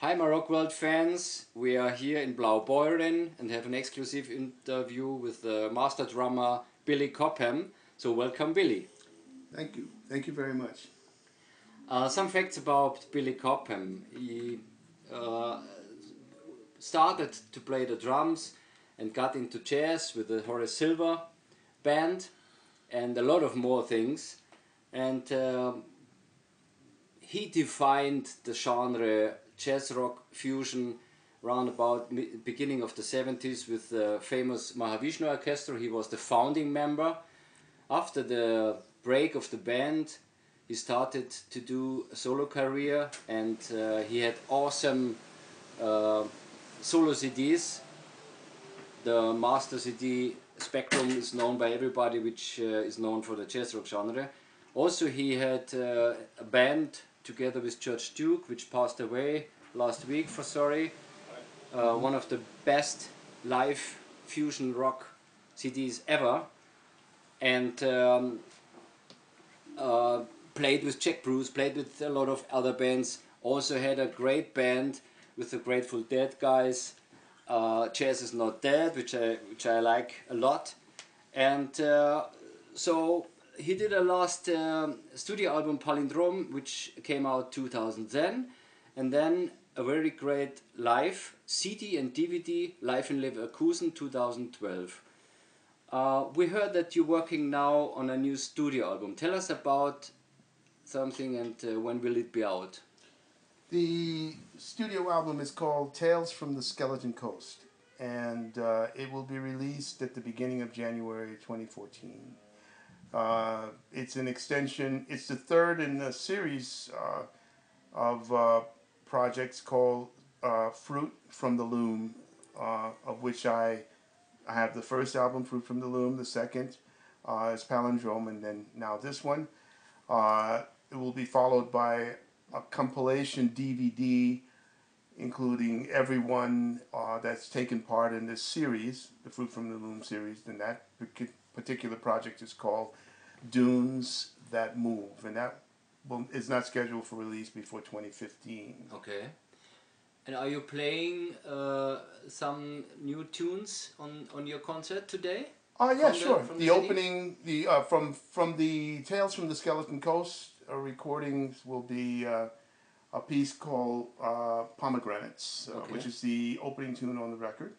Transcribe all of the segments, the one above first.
Hi, my Rock World fans. We are here in Blaubeuren and have an exclusive interview with the master drummer Billy Cobham. So, welcome, Billy. Thank you. Thank you very much. Uh, some facts about Billy Cobham. He uh, started to play the drums and got into jazz with the Horace Silver band and a lot of more things. And uh, he defined the genre jazz rock fusion around about beginning of the 70s with the famous Mahavishnu Orchestra. He was the founding member. After the break of the band, he started to do a solo career and uh, he had awesome uh, solo CDs. The master CD Spectrum is known by everybody, which uh, is known for the jazz rock genre. Also, he had uh, a band together with George Duke, which passed away last week for sorry. Uh, one of the best live fusion rock CDs ever, and um, uh, played with Jack Bruce, played with a lot of other bands. Also had a great band with the Grateful Dead guys. Uh, Jazz is not dead, which I which I like a lot, and uh, so he did a last um, studio album Palindrome, which came out 2010, and then a very great live CD and DVD live in Leverkusen 2012. Uh, we heard that you're working now on a new studio album. Tell us about something and uh, when will it be out? The studio album is called Tales from the Skeleton Coast, and uh, it will be released at the beginning of January 2014. Uh, it's an extension, it's the third in a series uh, of uh, projects called uh, Fruit from the Loom, uh, of which I, I have the first album, Fruit from the Loom, the second is Palindrome, and then now this one. it will be followed by a compilation DVD including everyone uh, that's taken part in this series, the Fruit from the Loom series, and that particular project is called Dunes That Move, and that will, is not scheduled for release before 2015. Okay. And are you playing uh, some new tunes on, on your concert today? Oh uh, yeah, from sure. The, the, the opening, the uh, from from the Tales from the Skeleton Coast uh, recordings will be uh, a piece called uh, Pomegranates, okay. which is the opening tune on the record.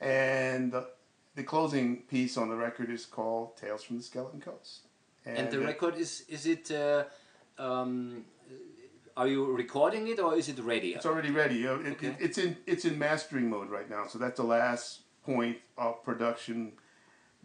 And the, the, closing piece on the record is called Tales from the Skeleton Coast. And, and the record is, is it, uh, um, are you recording it or is it ready? It's already ready. It, okay. it, it's, in, it's in mastering mode right now. So that's the last point of production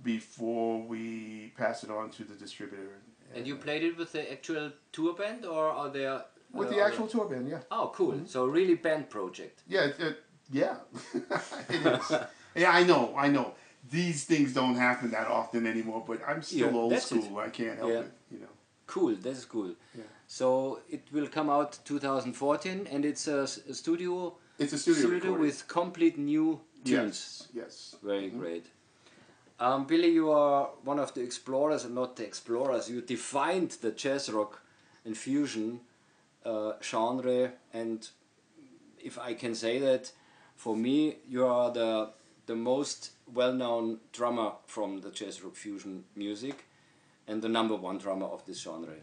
before we pass it on to the distributor. And you played it with the actual tour band, or are there with uh, the actual tour band? Yeah. Oh, cool! Mm -hmm. So really band project. Yeah, it, it, yeah, it is. yeah, I know, I know. These things don't happen that often anymore, but I'm still yeah, old school. I can't help yeah. it. You know. Cool. That's cool. Yeah. So it will come out 2014, and it's a, a studio. It's a studio, studio with complete new tunes. Yes. Yes. Very mm -hmm. great. Um, Billy, you are one of the explorers, and not the explorers. You defined the jazz rock and fusion uh, genre, and if I can say that, for me, you are the the most well-known drummer from the jazz rock fusion music, and the number one drummer of this genre.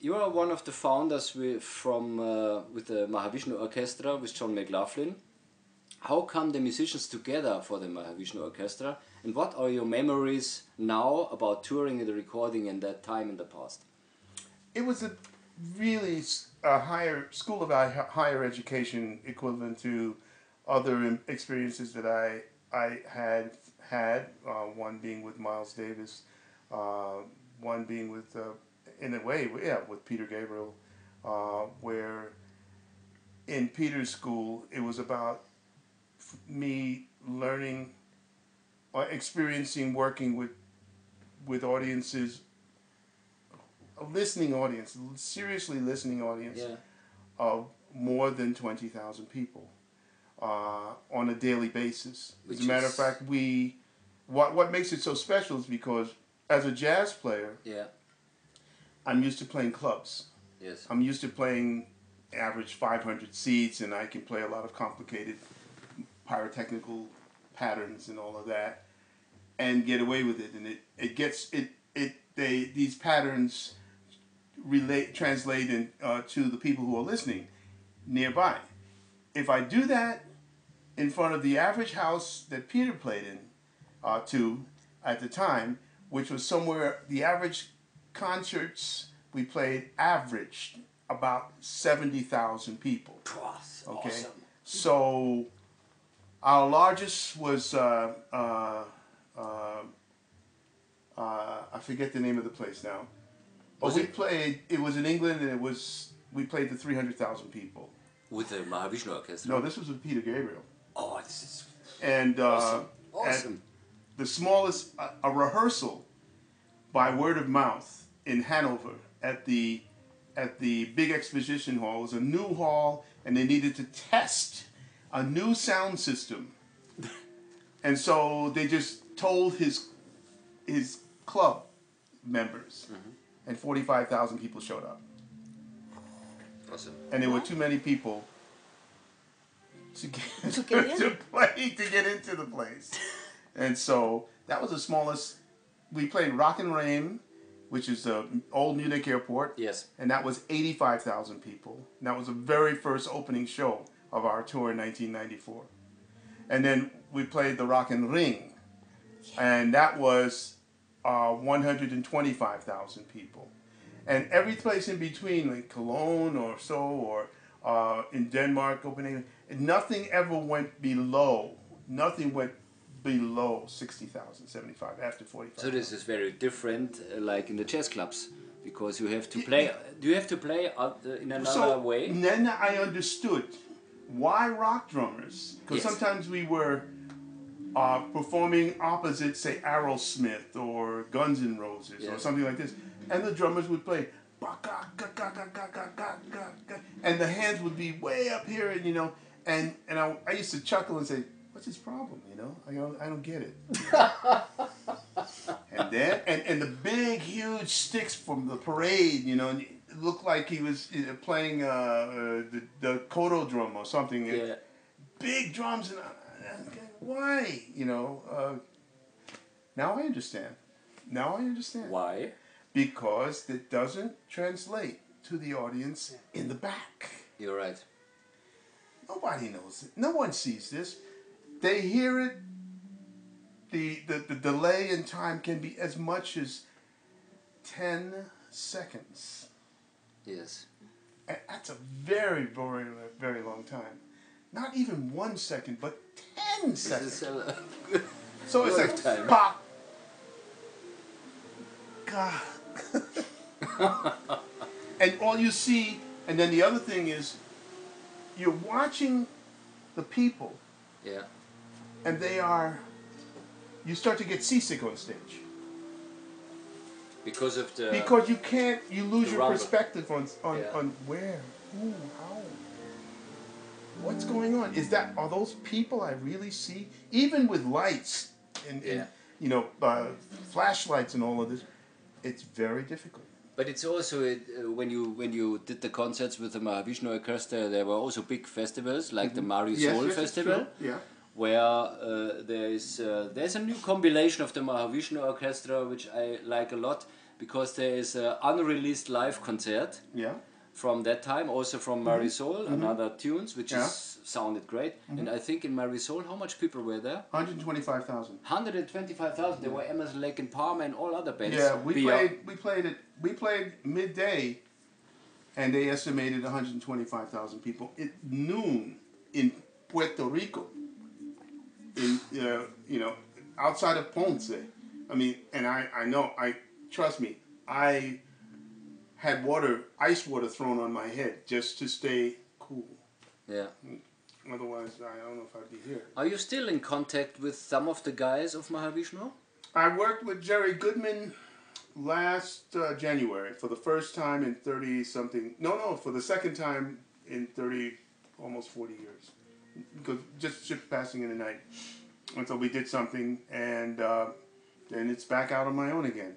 You are one of the founders with, from uh, with the Mahavishnu Orchestra with John McLaughlin. How come the musicians together for the Mahavishnu Orchestra? And what are your memories now about touring and the recording in that time in the past? It was a really a higher school of higher education equivalent to other experiences that I I had had. Uh, one being with Miles Davis, uh, one being with uh, in a way yeah with Peter Gabriel, uh, where in Peter's school it was about me learning or experiencing working with with audiences a listening audience seriously listening audience yeah. of more than 20,000 people uh, on a daily basis Which as a matter is... of fact we what what makes it so special is because as a jazz player yeah I'm used to playing clubs yes I'm used to playing average 500 seats, and I can play a lot of complicated pyrotechnical patterns and all of that, and get away with it. And it, it gets it it they these patterns relate translate in, uh, to the people who are listening nearby. If I do that in front of the average house that Peter played in, uh, to at the time, which was somewhere the average concerts we played averaged about seventy thousand people. Okay. Awesome. So our largest was uh, uh, uh, uh, I forget the name of the place now. But was we it? played. It was in England, and it was we played to three hundred thousand people. With the Mahavishnu Orchestra. No, this was with Peter Gabriel. Oh, this is and uh, awesome. awesome. The smallest a, a rehearsal by word of mouth in Hanover at the at the big exposition hall. It was a new hall, and they needed to test a new sound system. and so they just told his his club members, mm-hmm. and forty five thousand people showed up. Awesome. And there were too many people to get to, get to play to get into the place, and so that was the smallest. We played Rock am Riem which is the old Munich airport. Yes. And that was 85,000 people. And that was the very first opening show of our tour in 1994. And then we played the Rock am Ring, and that was uh, 125,000 people. And every place in between, like Cologne or so, or uh, in Denmark, Copenhagen, nothing ever went below. Nothing went below 60,000, 75, after 45. So this is very different, uh, like in the chess clubs, because you have to play. do you have to play in another so, way? Then I understood why rock drummers, because yes. sometimes we were uh, performing opposite, say, Aerosmith or Guns N' Roses yeah. or something like this, and the drummers would play. And the hands would be way up here, and you know, and and I, I used to chuckle and say, what's his problem? You know, I don't, I don't get it. and then, and, and the big, huge sticks from the parade, you know, and it looked like he was playing uh, uh, the, the taiko drum or something. Yeah. Big drums, and why? You know, uh, now I understand. Now I understand. Why? Because it doesn't translate to the audience in the back. You're right. Nobody knows it. No one sees this. They hear it. The, the, the delay in time can be as much as 10 seconds. Yes. And that's a very, very, very long time. Not even one second, but 10 seconds. A, so it's like time. pop. God. and all you see, and then the other thing is, you're watching the people. Yeah and they are, you start to get seasick on stage. Because of the. Because you can't, you lose your rumble. perspective on on, yeah. on where, who, how, what's going on. Is that are those people I really see? Even with lights and, yeah. and you know uh, flashlights and all of this, it's very difficult. But it's also uh, when you when you did the concerts with the Mahavishnu Orchestra, there were also big festivals like mm-hmm. the Mar y Sol yes, yes, Festival. Yeah where uh, there is uh, there's a new compilation of the Mahavishnu Orchestra which I like a lot because there is an unreleased live concert yeah. from that time also from mm-hmm. Mar y Sol mm -hmm. another tunes which yeah. is sounded great mm -hmm. and I think in Mar y Sol how much people were there 125,000 125,000 there were Emerson Lake and Palmer and all other bands yeah we played we played it we played midday and they estimated 125,000 people at noon in Puerto Rico in uh, you know outside of Ponce. I mean, and I I know I trust me. I had water, ice water thrown on my head just to stay cool. Yeah. Otherwise, I don't know if I'd be here. Are you still in contact with some of the guys of Mahavishnu? I worked with Jerry Goodman last uh, January for the first time in 30 something. No, no, for the second time in 30, almost 40 years because just ships passing in the night. And so we did something, and uh, then it's back out on my own again.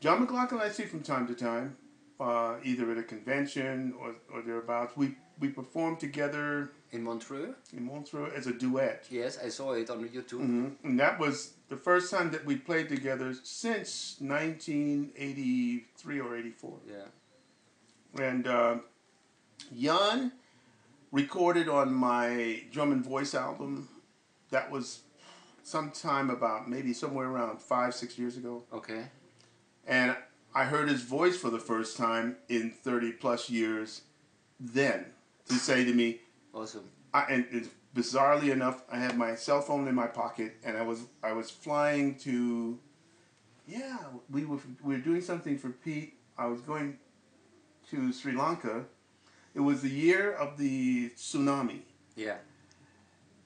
John McLaughlin I see from time to time, uh, either at a convention or, or thereabouts. We we performed together In Montreux? in Montreux as a duet. Yes, I saw it on YouTube. hmm And that was the first time that we played together since 1983 or 84. Yeah. And uh, Jan recorded on my drum and voice album. That was sometime about maybe somewhere around five, six years ago. Okay. And I heard his voice for the first time in 30 plus years then to say to me, Awesome. I, and it's, bizarrely enough, I had my cell phone in my pocket, and I was I was flying to, yeah, we were we were doing something for Pete. I was going to Sri Lanka. It was the year of the tsunami, Yeah.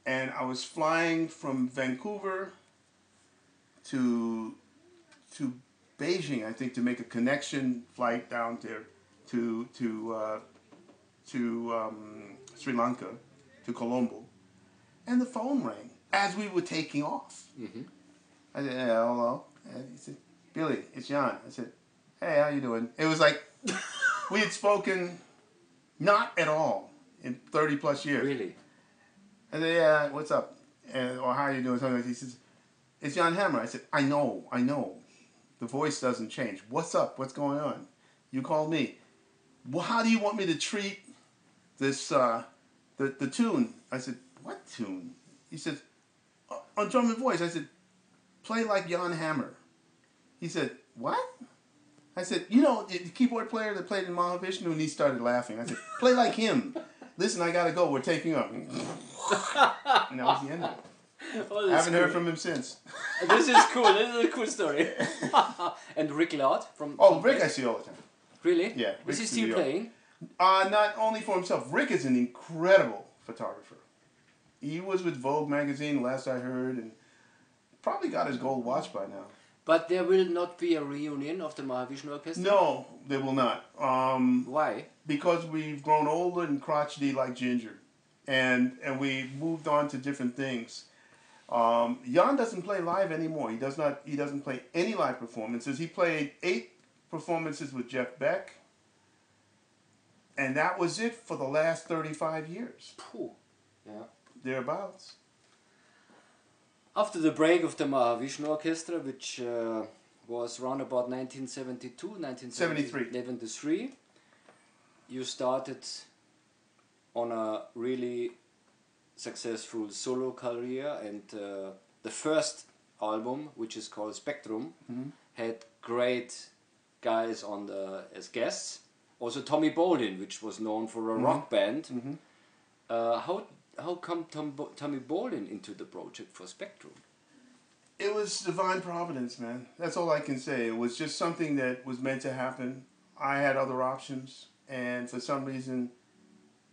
and I was flying from Vancouver to to Beijing, I think, to make a connection flight down there to to uh, to um, Sri Lanka, to Colombo, and the phone rang as we were taking off. Mm-hmm. I said, yeah, hello. And he said, Billy, it's Jan. I said, hey, how you doing? It was like we had spoken not at all in 30 plus years. Really? And said, yeah, what's up? And, or how are you doing? Something like. He says, it's Jan Hammer. I said, I know, I know. The voice doesn't change. What's up? What's going on? You called me. Well, how do you want me to treat this, uh, the, the tune? I said, what tune? He said, "Uh, on drum and voice. I said, play like Jan Hammer. He said, what? I said, you know, the keyboard player that played in Mahavishnu, and he started laughing. I said, play like him. Listen, I gotta go. We're taking up. and that was the end of it. Oh, I haven't heard from him since. this is cool. This is a cool story. and Rick Laird from. Oh, Rick, I see all the time. Really? Yeah, Is he still playing? Uh, not only for himself. Rick is an incredible photographer. He was with Vogue magazine last I heard, and probably got his gold watch by now. But there will not be a reunion of the Mahavishnu Orchestra. No, they will not. Um, Why? because we've grown older and crotchety like Ginger, and and we moved on to different things. Um, Jan doesn't play live anymore. He does not. He doesn't play any live performances. He played eight performances with Jeff Beck, and that was it for the last thirty-five years, Phew. Yeah. thereabouts. After the break of the Mahavishnu Orchestra, which uh, was around about 1972, 1973, you started on a really successful solo career, and uh, the first album, which is called Spectrum, Mhm. had great guys on the as guests. Also Tommy Bolin, which was known for a rock band. Mhm. Uh, how how come Tom Bo- Tommy Bolin into the project for Spectrum? It was divine providence, man. That's all I can say. It was just something that was meant to happen. I had other options, and for some reason,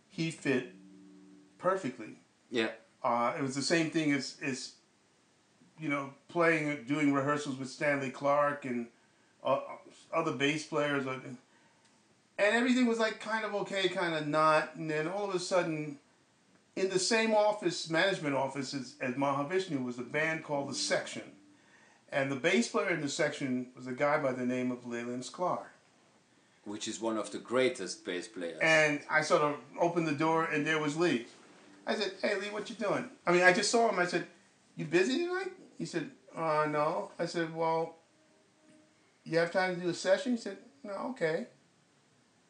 he fit perfectly. Yeah. Uh, it was the same thing as, as you know, playing, doing rehearsals with Stanley Clarke and uh, other bass players. And everything was like kind of okay, kind of not. And then all of a sudden, in the same office, management office as, as Mahavishnu, was a band called The Section. And the bass player in The Section was a guy by the name of Leland Sklar. which is one of the greatest bass players. And I sort of opened the door, and there was Lee. I said, "Hey, Lee, what you doing?" I mean, I just saw him. I said, "You busy tonight?" He said, "Uh, no." I said, "Well, you have time to do a session?" He said, "No, okay."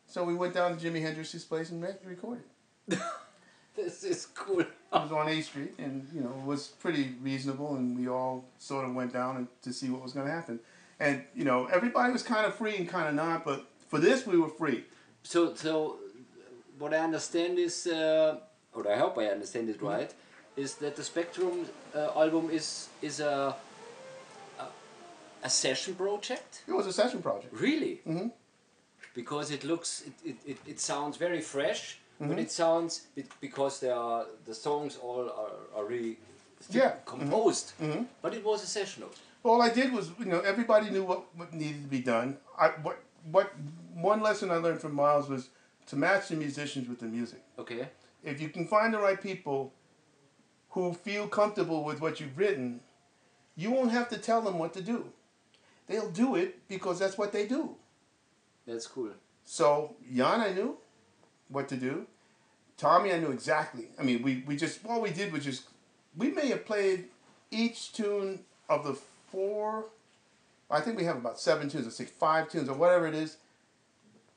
So we went down to Jimi Hendrix's place and re- recorded. this is cool. I was on A Street, and you know, it was pretty reasonable, and we all sort of went down and, to see what was going to happen. And you know, everybody was kind of free and kind of not, but for this, we were free. So, so what I understand is, uh, or I hope I understand it right, is that the Spectrum uh, album is is a, a a session project. It was a session project. Really? Mhm. Because it looks, it, it, it, it sounds very fresh, but Mhm. it sounds it, because there are the songs all are, are really Yeah. composed. hmm But it was a session. also. All I did was, you know, everybody knew what, what needed to be done. I what what one lesson I learned from Miles was to match the musicians with the music. Okay. If you can find the right people who feel comfortable with what you've written, you won't have to tell them what to do. They'll do it because that's what they do. That's cool. So Jan, I knew what to do. Tommy, I knew exactly. I mean, we, we just all we did was just we may have played each tune of the four. I think we have about seven tunes, or six, five tunes, or whatever it is,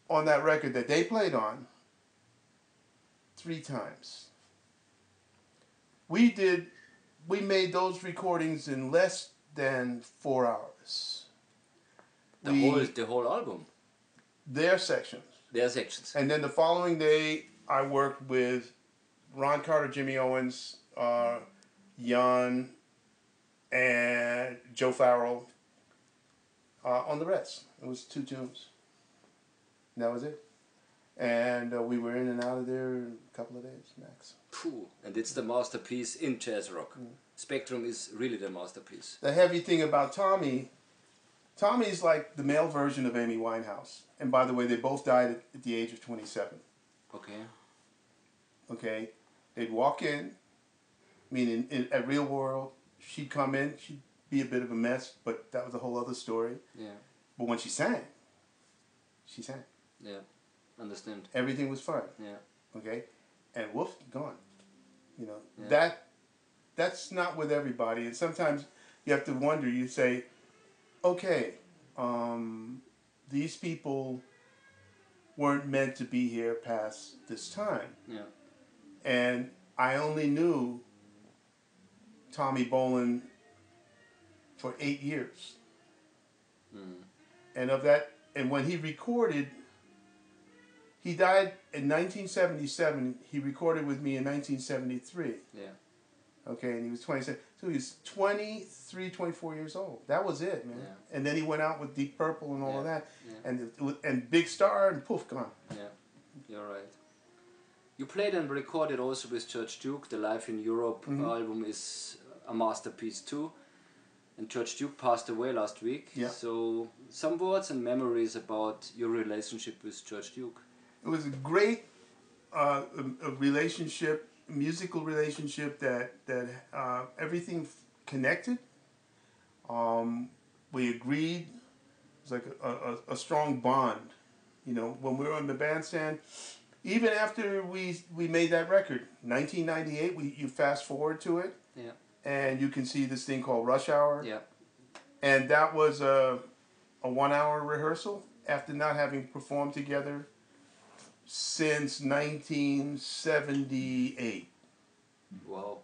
on that record that they played on. Three times. We did. We made those recordings in less than four hours. The We- whole the whole album. Their sections. There are. And then the following day, I worked with Ron Carter, Jimmy Owens, uh, Jan, and Joe Farrell uh, on the rest. It was two tunes. And that was it. And uh, we were in and out of there in a couple of days max. Phew. And it's the masterpiece in jazz rock. Spectrum is really the masterpiece. The heavy thing about Tommy, Tommy's like the male version of Amy Winehouse. And by the way, they both died at, at the age of 27. Okay. okay? They'd walk in, meaning in, at Real World, she'd come in, she'd be a bit of a mess, but that was a whole other story. Yeah. But when she sang, she sang. Yeah. Understand. Everything was fine, Yeah. okay? And woof, gone. You know, Yeah. that that's not with everybody. And sometimes you have to wonder, you say, okay, um, these people weren't meant to be here past this time. Yeah. and I only knew Tommy Bolin for eight years. Mm. And of that, and when he recorded, he died in 1977. He recorded with me in 1973. Yeah. Okay, and he was 27. So he was 23, 24 years old. That was it, man. Yeah. And then he went out with Deep Purple and all of that, yeah. and and Big Star and poof, gone. Yeah. You're right. You played and recorded also with George Duke. The Live in Europe Mhm. album is a masterpiece too. And George Duke passed away last week. Yeah. So some words and memories about your relationship with George Duke. it was a great uh, a, a relationship, musical relationship that that uh, everything f- connected. Um, we agreed. It was like a, a, a strong bond. You know, when we were on the bandstand, even after we we made that record, 1998. We you fast forward to it, Yeah. and you can see this thing called Rush Hour, Yeah. and that was a a one hour rehearsal after not having performed together since 1978 Well,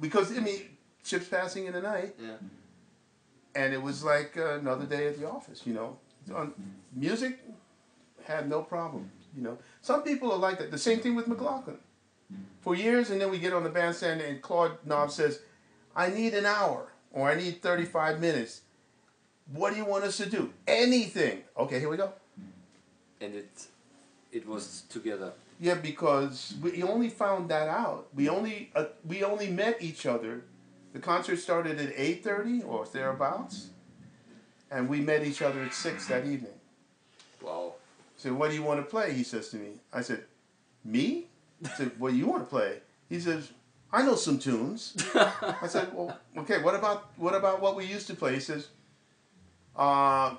because I mean ships passing in the night. Yeah. and it was like uh, another day at the office you know? On music had no problem you know? Some people are like that. The same thing with McLaughlin. For years and then we get on the bandstand and Claude Nobs says I need an hour or I need 35 minutes. What do you want us to do? Anything. Okay here we go. And it it was together. Yeah, because we only found that out. We only uh, we only met each other. The concert started at eight thirty or thereabouts, and we met each other at six that evening. Wow. So what do you want to play? He says to me. I said, me. I said, what do you want to play? He says, I know some tunes. I said, well, okay. What about what about what we used to play? He says, uh,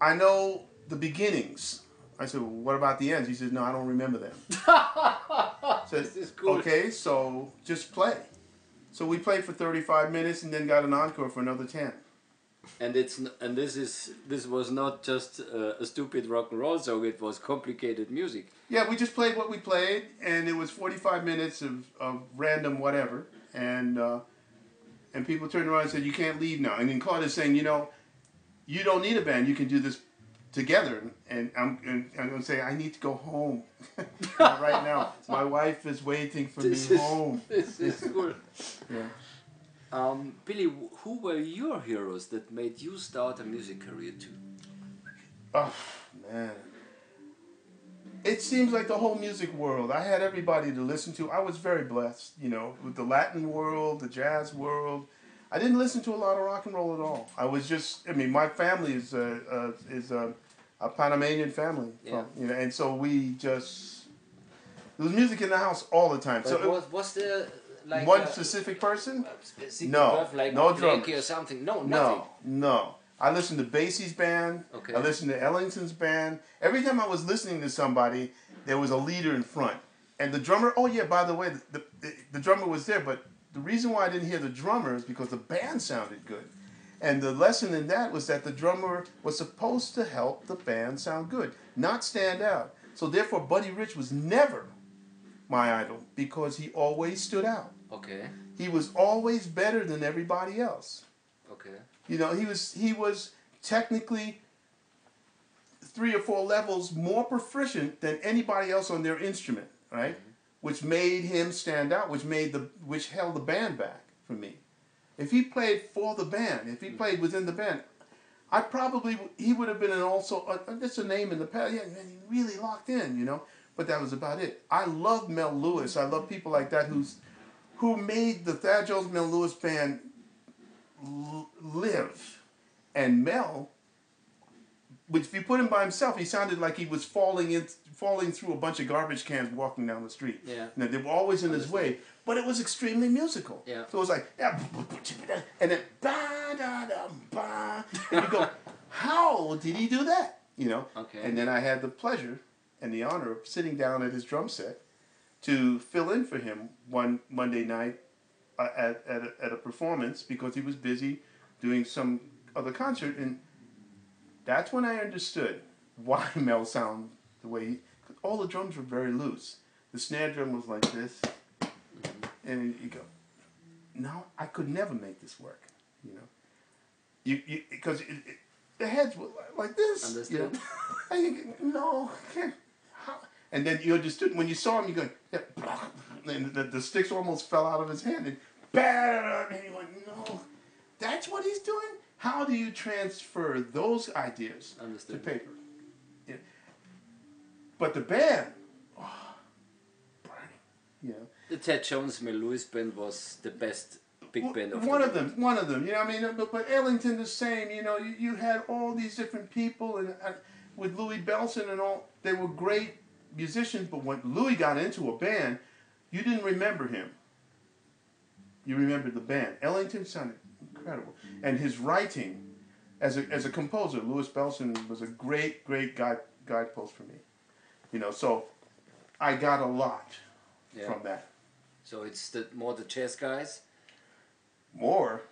I know the beginnings. I said, well, what about the ends? He says, no, I don't remember them. So, This is cool. Okay, so just play. So we played for 35 minutes and then got an encore for another 10. And it's and this is this was not just uh, a stupid rock and roll song. It was complicated music. Yeah, we just played what we played, and it was 45 minutes of, of random whatever. And uh, and people turned around and said, You can't leave now. And then Claude is saying, You know, you don't need a band. You can do this together. And I'm, and I'm going to say, I need to go home right now. My wife is waiting for This me is- home. This is cool. Yeah. Um, Billy, who were your heroes that made you start a music career too? Oh man. It seems like the whole music world. I had everybody to listen to. I was very blessed, you know, with the Latin world, the jazz world. I didn't listen to a lot of rock and roll at all. I was just. I mean, my family is a, a is a, a Panamanian family, Yeah. from, you know, and so we just there was music in the house all the time. But so was, was there like one a, specific person? Uh, specific No, birth, like no drummers. or something? No, nothing. No, no. I listened to Basie's band. Okay. I listened to Ellington's band. Every time I was listening to somebody, there was a leader in front. and the drummer. Oh yeah, by the way, the, the the drummer was there, but the reason why I didn't hear the drummer is because the band sounded good. And the lesson in that was that the drummer was supposed to help the band sound good, not stand out. So therefore, Buddy Rich was never my idol because he always stood out. Okay. He was always better than everybody else. Okay. You know, he was he was technically three or four levels more proficient than anybody else on their instrument, right? Mm-hmm. Which made him stand out, which made the which held the band back for me. If he played for the band, if he played within the band, I probably he would have been an also uh, just a name in the past. Yeah, man, he really locked in, you know. But that was about it. I love Mel Lewis. I love people like that who's who made the Thad Jones Mel Lewis band l- live. And Mel, which if you put him by himself, he sounded like he was falling in, falling through a bunch of garbage cans walking down the street. Yeah. Now, they were always in his way, but it was extremely musical. Yeah. So it was like, and then ba da da ba, and you go, how did he do that? You know. Okay. And then I had the pleasure and the honor of sitting down at his drum set to fill in for him one Monday night uh, at, at, a, at a performance because he was busy doing some other concert. And that's when I understood why Mel sounded the way he. All the drums were very loose. The snare drum was like this. Mm-hmm. And you go, no, I could never make this work. You know, you you because it, it, the heads were like this. Understood. and you, go, no, can't. And then you understood when you saw him, you go, yeah, and the, the sticks almost fell out of his hand, and bam, and you went, no, that's what he's doing. How do you transfer those ideas Understood. to paper? Yeah. But the band, oh, burning, you. The Thad Jones Mel Lewis band was the best big band of one the of them, one of them. You know, I mean, but, but Ellington the same. You know, you, you had all these different people, and uh, with Louie Bellson and all, they were great musicians. But when Louie got into a band, you didn't remember him. You remembered the band. Ellington sounded incredible, and his writing, as a as a composer, Louie Bellson was a great great guide guidepost for me. You know, so I got a lot Yeah. from that. So it's the more the jazz guys. More.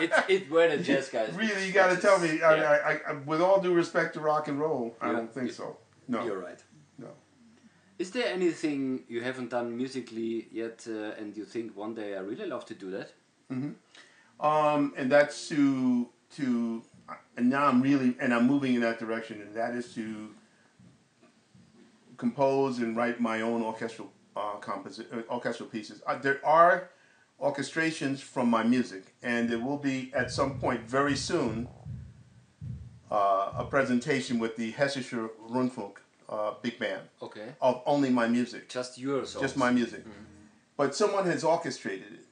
It it were the jazz guys. Really, you got to tell me. I, yeah, I, I, with all due respect to rock and roll, I Yeah. don't think so. No, You're right. no. Is there anything you haven't done musically yet, uh, and you think one day I really love to do that? Um, and that's to to, and now I'm really, and I'm moving in that direction, and that is to compose and write my own orchestral uh, uh, orchestral pieces. Uh, there are orchestrations from my music, and there will be at some point very soon uh, a presentation with the Hessischer Rundfunk uh, big band Okay. of only my music. Just yours. just my music. But someone has orchestrated it,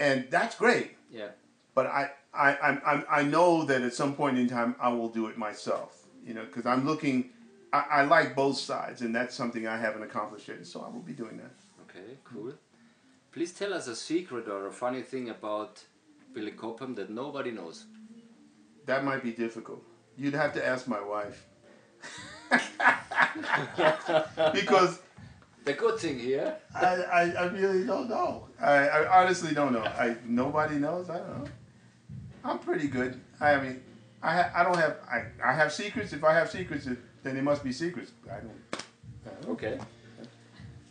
and that's great. Yeah. But I, I, I, I, I know that at some point in time I will do it myself. You know, because I'm looking. I, I like both sides, and that's something I haven't accomplished yet. So I will be doing that. Okay. Cool. Please tell us a secret or a funny thing about Billy Cobham that nobody knows. That might be difficult. You'd have to ask my wife. because The good thing here. I, I, I really don't know. I, I honestly don't know. I nobody knows. I don't know. I'm pretty good. I mean, I ha- I don't have I, I have secrets. If I have secrets, it, then they must be secrets. I don't. I don't Okay.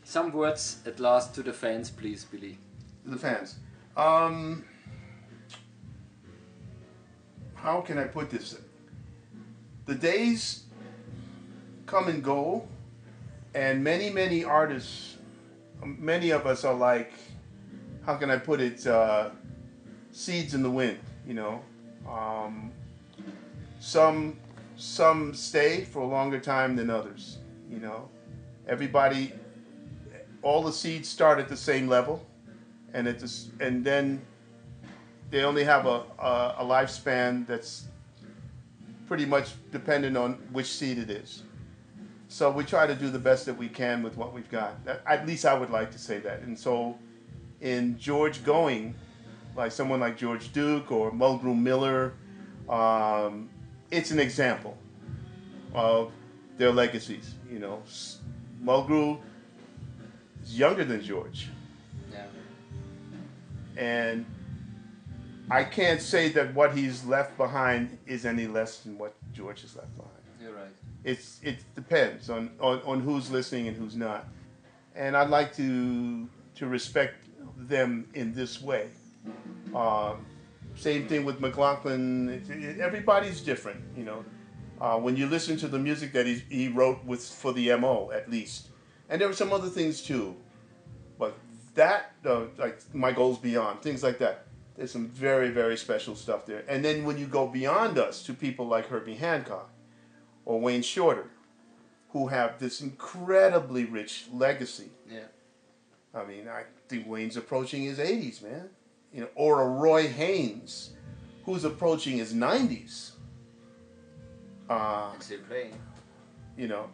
Some words at last to the fans, please, Billy. the fans. Um, how can I put this? The days come and go, and many, many artists, many of us are like, how can I put it? Uh, seeds in the wind, you know. Um, some, some stay for a longer time than others, you know. Everybody, all the seeds start at the same level and it just and then they only have a, a, a lifespan that's pretty much dependent on which seed it is. So we try to do the best that we can with what we've got. At least I would like to say that. And so in George going, like someone like George Duke or Mulgrew Miller, um, it's an example of their legacies. You know, Mulgrew is younger than George. Yeah. And I can't say that what he's left behind is any less than what George has left behind. You're right. It's it depends on, on, on who's listening and who's not. And I'd like to to respect them in this way. Um, same thing with McLaughlin. It, it, everybody's different, you know. Uh, when you listen to the music that he, he wrote with for the MO, at least, and there were some other things too, but that uh, like my goals beyond things like that. There's some very very special stuff there. And then when you go beyond us to people like Herbie Hancock or Wayne Shorter, who have this incredibly rich legacy. Yeah. I mean, I think Wayne's approaching his 80s, man. You know, or a Roy Haynes, who's approaching his 90s. Uh, still playing. you know,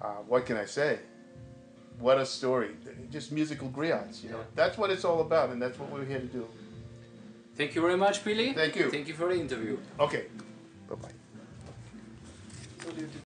uh, what can I say? What a story! Just musical griots, you know. Yeah. That's what it's all about, and that's what we're here to do. Thank you very much, Billy. Thank you. Thank you for the interview. Okay, bye bye.